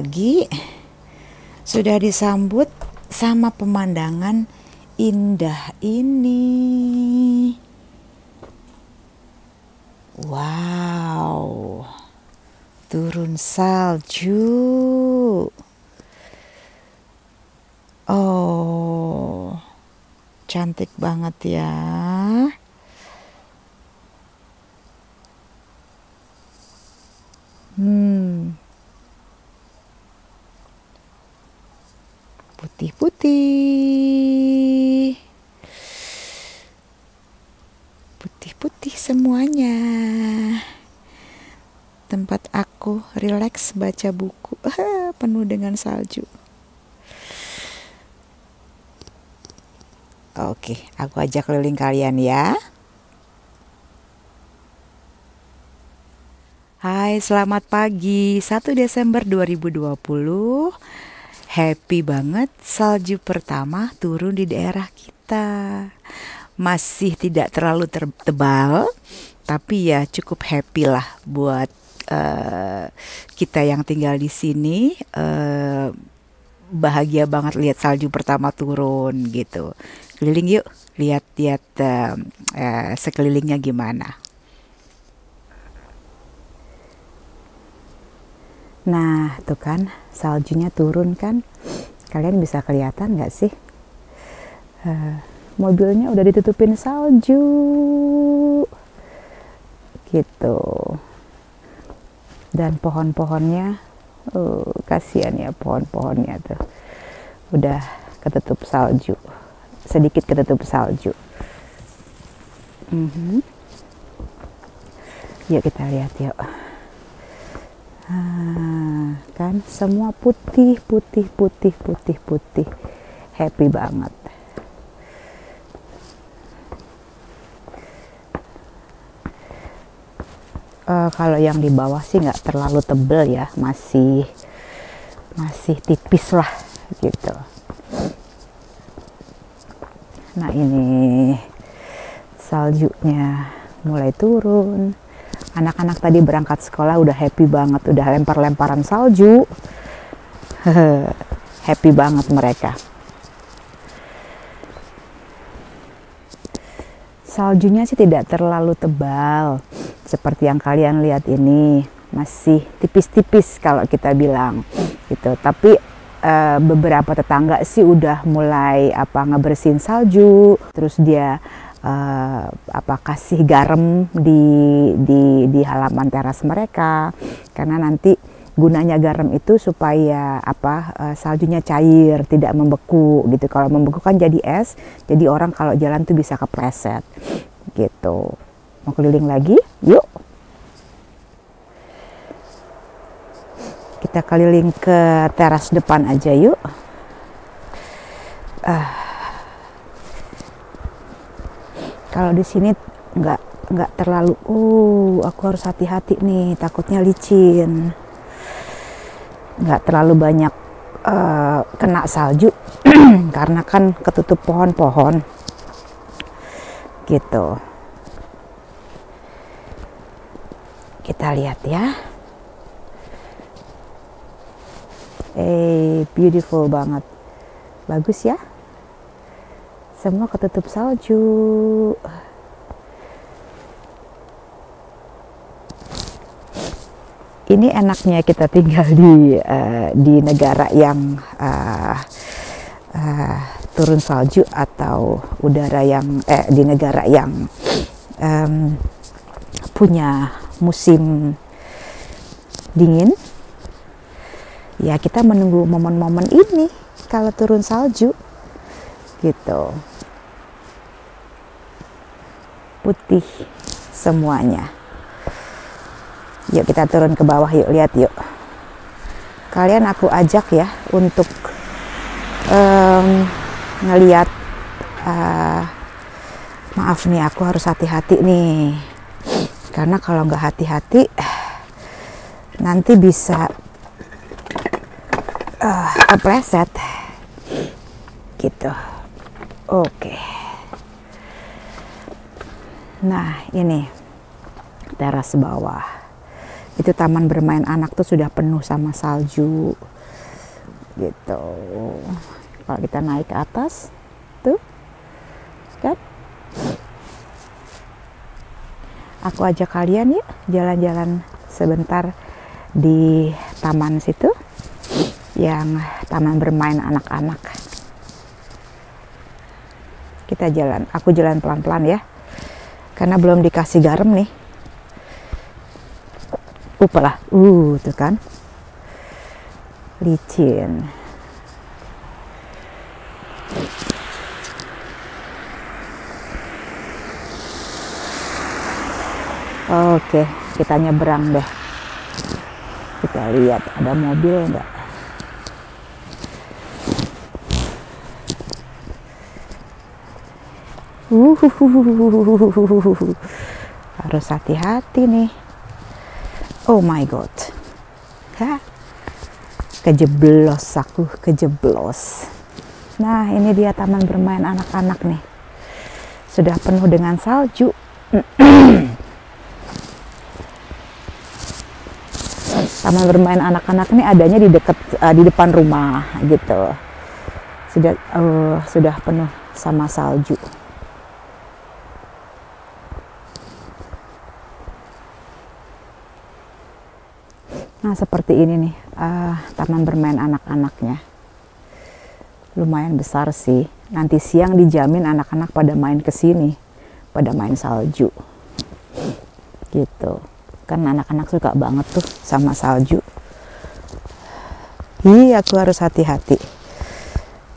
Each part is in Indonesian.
pagi sudah disambut sama pemandangan indah ini. Wow, turun salju. Oh, cantik banget ya. Hmm. Putih-putih. Putih-putih semuanya. Tempat aku rileks baca buku penuh dengan salju. Oke, aku ajak keliling kalian ya. Hai, selamat pagi. 1 Desember 2020. Happy banget salju pertama turun di daerah kita. Masih tidak terlalu tebal, tapi ya cukup happy lah buat uh, kita yang tinggal di sini. Uh, bahagia banget lihat salju pertama turun gitu. Keliling yuk, lihat-lihat uh, uh, sekelilingnya gimana. Nah, tuh kan saljunya turun kan. Kalian bisa kelihatan nggak sih? Uh, mobilnya udah ditutupin salju. Gitu. Dan pohon-pohonnya, uh, kasihan ya pohon-pohonnya tuh. Udah ketutup salju. Sedikit ketutup salju. Mm -hmm. Yuk kita lihat yuk. Nah, kan semua putih, putih, putih, putih, putih. Happy banget. Uh, kalau yang di bawah sih nggak terlalu tebel ya, masih masih tipis lah gitu. Nah ini saljunya mulai turun. Anak-anak tadi berangkat sekolah udah happy banget udah lempar-lemparan salju. Happy banget mereka. Saljunya sih tidak terlalu tebal seperti yang kalian lihat ini masih tipis-tipis kalau kita bilang gitu. Tapi e, beberapa tetangga sih udah mulai apa ngebersihin salju terus dia uh, apa kasih garam di di di halaman teras mereka karena nanti gunanya garam itu supaya apa uh, saljunya cair tidak membeku gitu. Kalau membeku kan jadi es jadi orang kalau jalan tuh bisa kepleset gitu mau keliling lagi yuk. Kita keliling ke teras depan aja yuk. Uh, kalau di sini nggak nggak terlalu uh aku harus hati-hati nih takutnya licin. Nggak terlalu banyak uh, kena salju karena kan ketutup pohon-pohon. Gitu kita lihat ya. Eh beautiful banget. Bagus ya. Semua ketutup salju. Ini enaknya kita tinggal di uh, di negara yang uh, uh, turun salju atau udara yang eh di negara yang um, punya musim dingin. Ya kita menunggu momen-momen ini kalau turun salju gitu. Putih semuanya. Yuk kita turun ke bawah yuk lihat yuk. Kalian aku ajak ya untuk um, ngeliat uh, maaf nih aku harus hati-hati nih karena kalau nggak hati-hati nanti bisa uh, kepleset. Gitu. Oke. Nah ini. Teras bawah. Itu taman bermain anak tuh sudah penuh sama salju. Gitu. Kalau kita naik ke atas tuh kan aku ajak kalian ya jalan-jalan sebentar di taman situ yang taman bermain anak-anak. Kita jalan aku jalan pelan-pelan ya karena belum dikasih garam nih. Upalah uh tuh kan. Licin oke kita nyebrang deh. Kita lihat ada mobil enggak uh, harus hati-hati nih Oh my god. Hah? Kejeblos aku, kejeblos. Nah, ini dia taman bermain anak-anak ini adanya di dekat uh, di depan rumah gitu. Sudah uh, sudah penuh sama salju. Nah seperti ini nih uh, taman bermain anak-anaknya. Lumayan besar sih. Nanti siang dijamin anak-anak pada main ke sini, pada main salju. Gitu. Kan anak-anak suka banget tuh sama salju. Iya, aku harus hati-hati.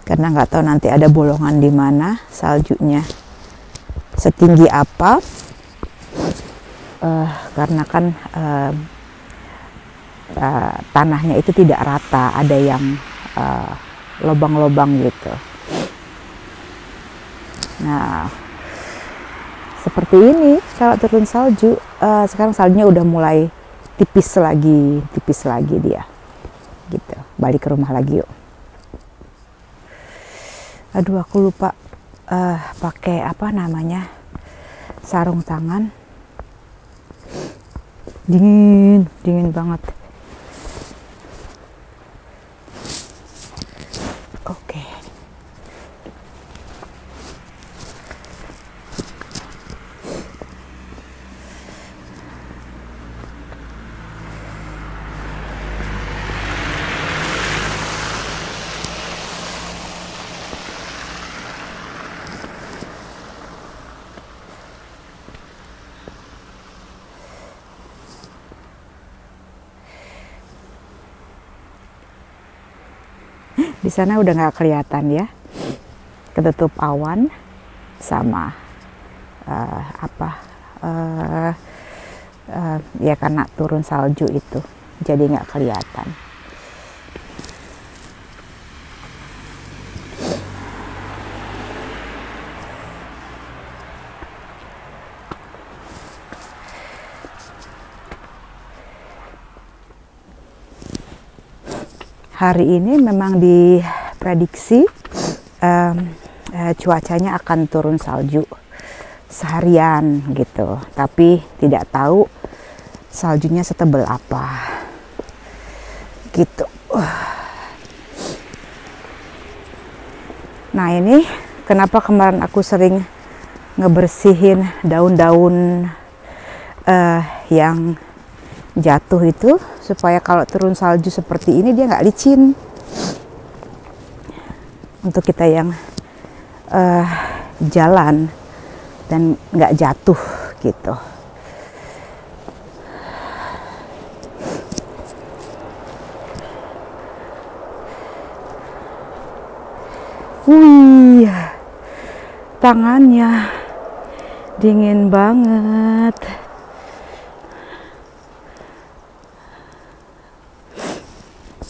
Karena nggak tahu nanti ada bolongan di mana saljunya setinggi apa. Uh, karena kan uh, uh, tanahnya itu tidak rata, ada yang uh, lobang-lobang gitu. Nah, seperti ini kalau turun salju, uh, sekarang saljunya udah mulai tipis lagi, tipis lagi dia. Gitu. Balik ke rumah lagi yuk. Aduh, aku lupa uh, pakai apa namanya sarung tangan. Dingin, dingin banget. Di sana udah nggak kelihatan ya. Ketutup awan sama uh, apa uh, uh, ya karena turun salju itu jadi nggak kelihatan hari ini memang diprediksi um, uh, cuacanya akan turun salju seharian gitu. Tapi tidak tahu saljunya setebal apa. Gitu. Nah ini kenapa kemarin aku sering ngebersihin daun-daun uh, yang jatuh itu supaya kalau turun salju seperti ini dia nggak licin untuk kita yang uh, jalan dan nggak jatuh gitu. Wih, tangannya dingin banget.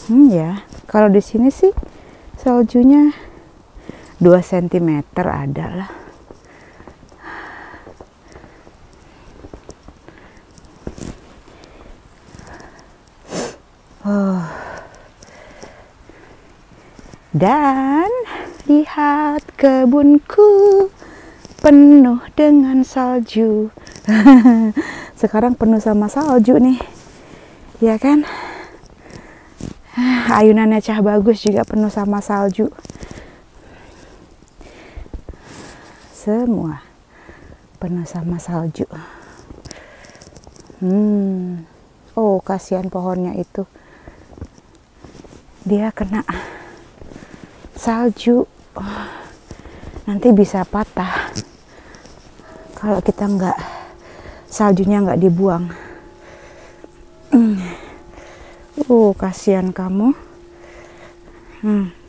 Hmm ya, kalau di sini sih saljunya 2 cm ada lah. Oh. Dan lihat kebunku penuh dengan salju. Sekarang penuh sama salju nih. ya kan ayunannya cah bagus juga penuh sama salju. Semua penuh sama salju. Hmm. Oh kasihan pohonnya itu. Dia kena salju. Nanti bisa patah. Kalau kita nggak saljunya nggak dibuang hmm. Oh kasihan kamu hmm.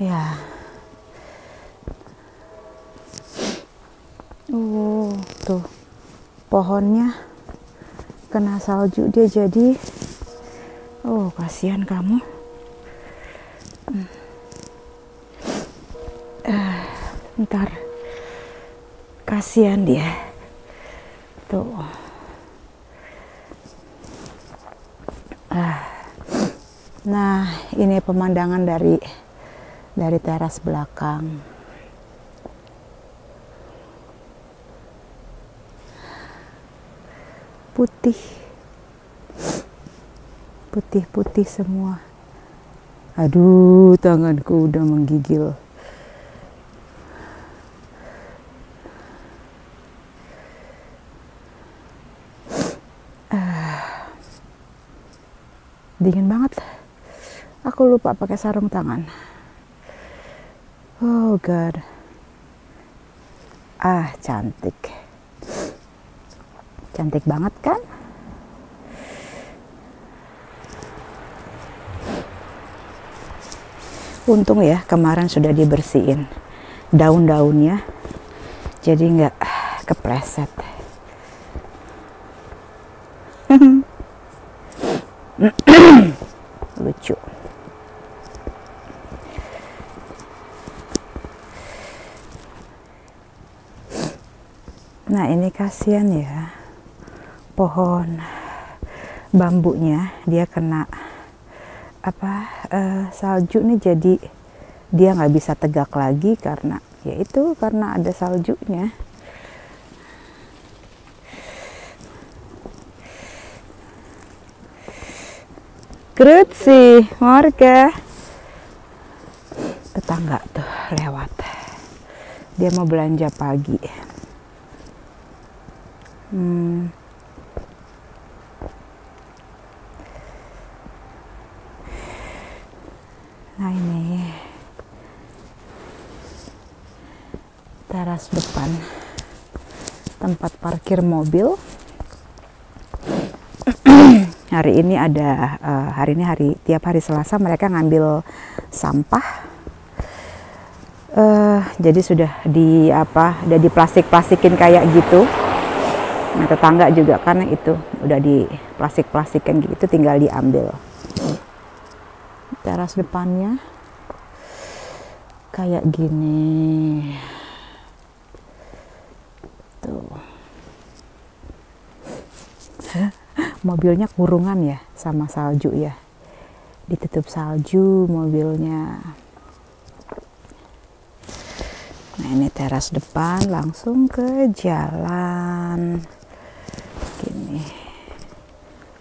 Ya. Oh, tuh. Pohonnya kena salju dia jadi kasihan kamu. Hmm. Uh, ntar kasihan dia. Tuh. Ah. Nah, ini pemandangan dari dari teras belakang. Putih. Putih-putih semua. Aduh, tanganku udah menggigil. Ah. Dingin banget. Aku lupa pakai sarung tangan. Oh God. Ah, cantik. Cantik banget kan? Untung ya kemarin sudah dibersihin daun-daunnya. Jadi nggak kepleset. Lucu. Nah ini kasihan ya pohon bambunya dia kena apa uh, salju nih jadi dia nggak bisa tegak lagi karena yaitu karena ada saljunya. sih, warga tetangga tuh lewat dia mau belanja pagi Hmm. Nah ini teras depan tempat parkir mobil. hari ini ada uh, hari ini hari tiap hari Selasa mereka ngambil sampah. Uh, jadi sudah di apa, udah di plastik-plastikin kayak gitu Nah, tetangga juga karena itu udah di plastik-plastikan gitu tinggal diambil. Teras depannya kayak gini. Tuh. Mobilnya kurungan ya sama salju ya. Ditutup salju mobilnya. Nah ini teras depan langsung ke jalan gini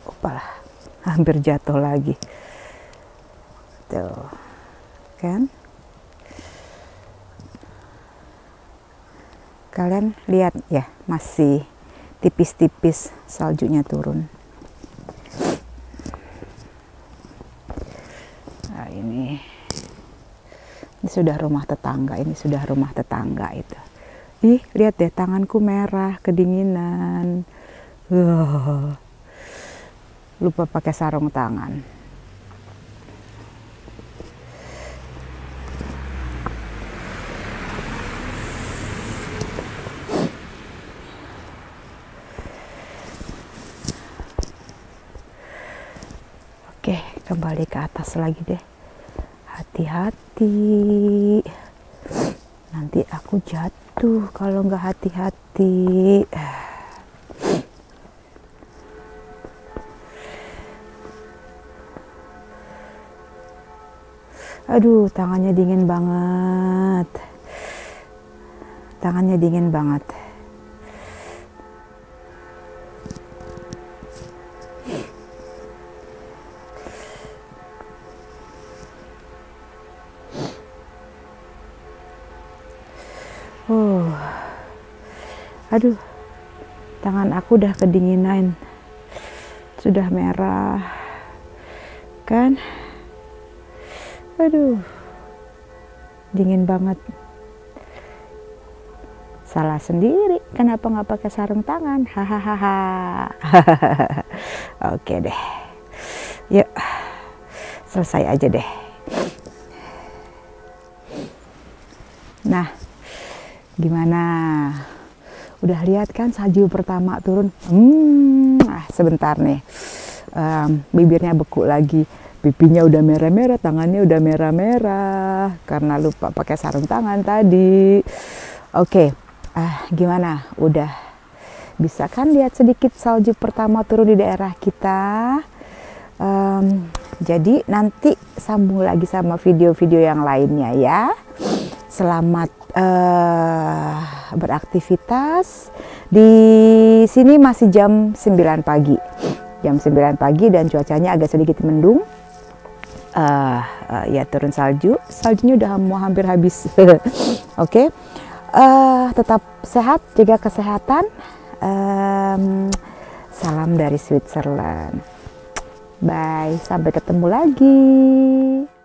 opalah hampir jatuh lagi tuh kan? Kalian lihat ya masih tipis-tipis saljunya turun. Nah ini. Ini sudah rumah tetangga ini sudah rumah tetangga itu. Ih lihat deh tanganku merah kedinginan. Uh, lupa pakai sarung tangan. dari ke atas lagi deh. Hati-hati. Nanti aku jatuh kalau nggak hati-hati. Aduh tangannya dingin banget. Tangannya dingin banget. Aduh. Tangan aku udah kedinginan. Sudah merah. Kan? Aduh. Dingin banget. Salah sendiri. Kenapa nggak pakai sarung tangan? Hahaha. Oke deh. Yuk. Selesai aja deh. Nah, gimana? Udah lihat kan salju pertama turun? Hmm, ah, sebentar nih. Um, bibirnya beku lagi pipinya udah merah-merah, tangannya udah merah-merah karena lupa pakai sarung tangan tadi. Oke, ah gimana? Udah bisa kan lihat sedikit salju pertama turun di daerah kita? Um, jadi nanti sambung lagi sama video-video yang lainnya ya. Selamat uh, beraktivitas. Di sini masih jam 9 pagi. Jam 9 pagi dan cuacanya agak sedikit mendung. Uh, uh, ya turun salju. Saljunya udah mau hampir habis. Oke. okay. Uh, tetap sehat, jaga kesehatan. Um, salam dari Switzerland. Bye, sampai ketemu lagi.